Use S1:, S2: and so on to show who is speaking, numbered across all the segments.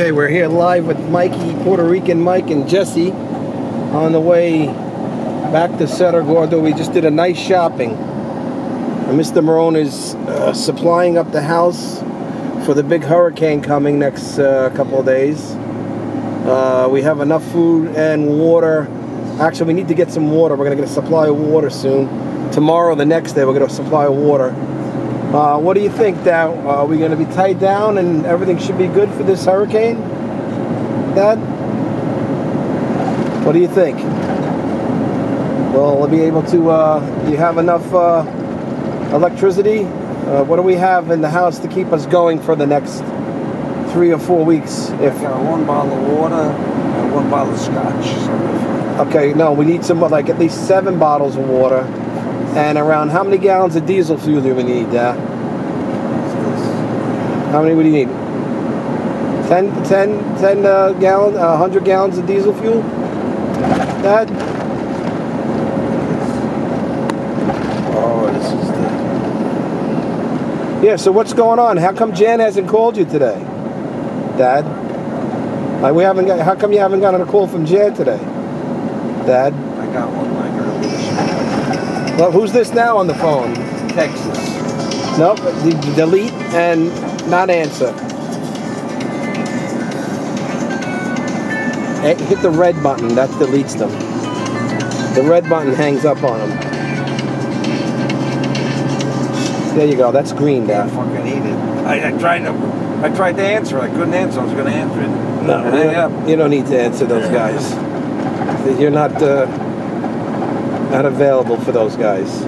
S1: Okay, we're here live with Mikey, Puerto Rican Mike and Jesse on the way back to Cerro Gordo. We just did a nice shopping. And Mr. Merone is uh, supplying up the house for the big hurricane coming next uh, couple of days. Uh, we have enough food and water. Actually, we need to get some water. We're going to get a supply of water soon. Tomorrow, the next day, we're going to supply water. Uh, what do you think, Dad? Are we going to be tied down and everything should be good for this hurricane? Dad? What do you think? Well, we'll be able to, uh, do you have enough uh, electricity? Uh, what do we have in the house to keep us going for the next three or four weeks? If
S2: got one bottle of water and one bottle of scotch. So
S1: Okay, no, we need some, like at least seven bottles of water. And around how many gallons of diesel fuel do we need, Dad? How many would you need? 10, 10, 10 uh, gallon, uh, 100 gallons of diesel fuel? Dad?
S2: Oh, this is the.
S1: Yeah, so what's going on? How come Jan hasn't called you today? Dad? Like we haven't got, how come you haven't gotten a call from Jan today? Dad?
S2: I got one like earlier this morning.
S1: Well, who's this now on the phone?
S2: Texas.
S1: Nope, delete and not answer. Eh, Hit the red button, that deletes them. The red button hangs up on them. There you go, that's green
S2: I fucking eat it. I, I tried to. I tried to answer. it. I couldn't answer. I was gonna answer it.
S1: No,
S2: And
S1: you
S2: hang
S1: don't, you don't need to answer those guys. You're not uh, not available for those guys.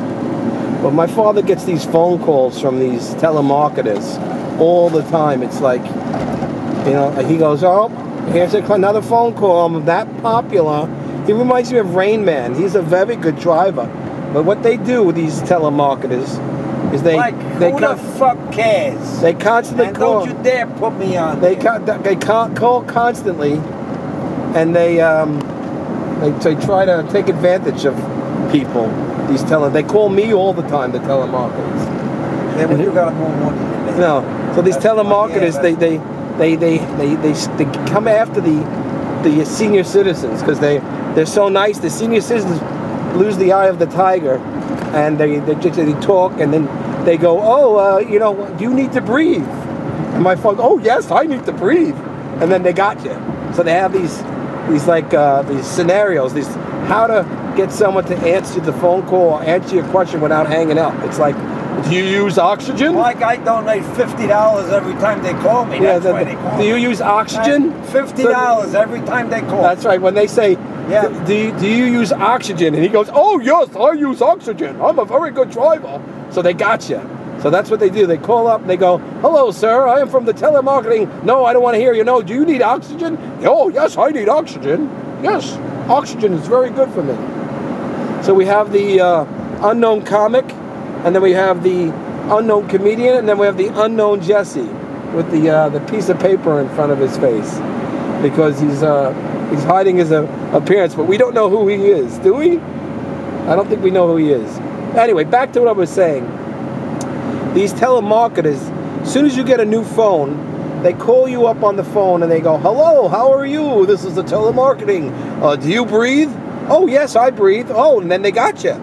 S1: But my father gets these phone calls from these telemarketers all the time. It's like, you know, he goes, "Oh, here's a- another phone call. I'm that popular." He reminds me of Rain Man. He's a very good driver. But what they do with these telemarketers is they
S2: like
S1: they
S2: who
S1: con-
S2: the fuck cares?
S1: they constantly
S2: and
S1: call.
S2: don't you dare put me on.
S1: They ca- they ca- call constantly, and they um, they, they try to take advantage of people. These tele they call me all the time. The telemarketers.
S2: Yeah, but you got more money than.
S1: No, so these
S2: That's-
S1: telemarketers
S2: yeah,
S1: they, they they they they they they come after the the senior citizens because they they're so nice. The senior citizens lose the eye of the tiger, and they they just they talk and then they go, oh, uh, you know, do you need to breathe? And my phone, oh yes, I need to breathe, and then they got you. So they have these these like uh, these scenarios, these how to get someone to answer the phone call, or answer your question without hanging up. It's like, do you use oxygen?
S2: Like I donate fifty dollars every time they call me.
S1: Yeah,
S2: That's
S1: the-
S2: why they call
S1: do you
S2: me.
S1: use oxygen?
S2: Fifty dollars every time they call.
S1: That's right. When they say,
S2: Yeah.
S1: do, you, do you use oxygen? And he goes, oh, yes, I use oxygen. I'm a very good driver. So they got you. So that's what they do. They call up and they go, hello, sir. I am from the telemarketing. No, I don't want to hear you. No, do you need oxygen? Oh, yes, I need oxygen. Yes, oxygen is very good for me. So we have the uh, unknown comic, and then we have the unknown comedian, and then we have the unknown Jesse with the uh, the piece of paper in front of his face because he's uh, he's hiding his uh, appearance, but we don't know who he is, do we? I don't think we know who he is. Anyway, back to what I was saying. These telemarketers, as soon as you get a new phone, they call you up on the phone and they go, "Hello, how are you? This is the telemarketing. Uh, do you breathe? Oh yes, I breathe. Oh, and then they got you.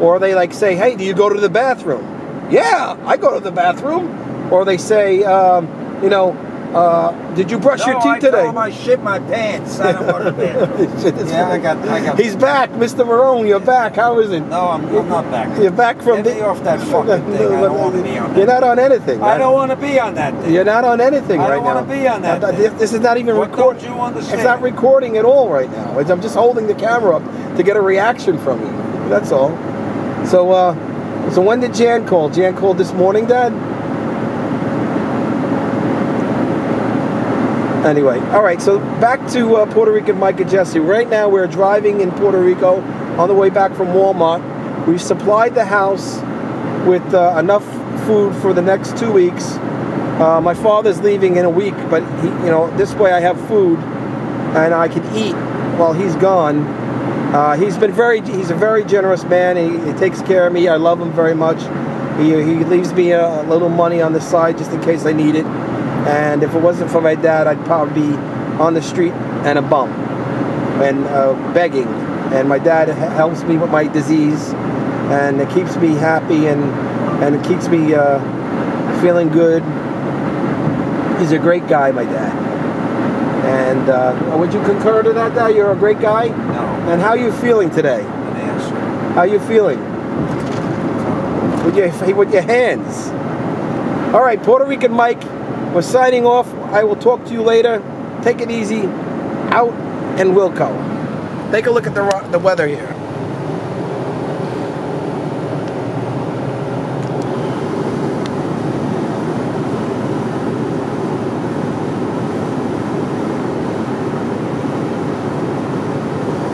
S1: Or they like say, "Hey, do you go to the bathroom? Yeah, I go to the bathroom." Or they say, um, you know, uh, "Did you brush
S2: no,
S1: your teeth
S2: I
S1: today?"
S2: I shit my pants. I don't go to. Yeah, I got- I got-
S1: He's back, Mr. Merone. You're back. How is it?
S2: No, I'm, I'm not back.
S1: You're back from the.
S2: Get me off that fucking thing. I don't want to be on that.
S1: You're not on anything.
S2: I don't want to be on that thing.
S1: You're not on anything
S2: I
S1: right
S2: don't wanna be on that thing.
S1: This is not even recording.
S2: you understand?
S1: It's not recording at all right now. I'm just holding the camera up to get a reaction from you. That's all. So, uh, so when did Jan call? Jan called this morning, Dad. Anyway, all right. So back to uh, Puerto Rican Mike and Jesse. Right now, we're driving in Puerto Rico on the way back from Walmart. We've supplied the house with uh, enough food for the next two weeks. Uh, my father's leaving in a week, but he, you know, this way I have food and I can eat while he's gone. Uh, he's been very, he's a very generous man. He, he takes care of me. I love him very much. He, he leaves me a, a little money on the side just in case I need it. And if it wasn't for my dad, I'd probably be on the street and a bum and uh, begging. And my dad helps me with my disease, and it keeps me happy and and it keeps me uh, feeling good. He's a great guy, my dad. And uh, would you concur to that? Dad, you're a great guy.
S2: No,
S1: And how are you feeling today?
S2: an answer.
S1: How are you feeling? With your with your hands. All right, Puerto Rican Mike. We're signing off. I will talk to you later. Take it easy. Out and Wilco. Take a look at the the weather here.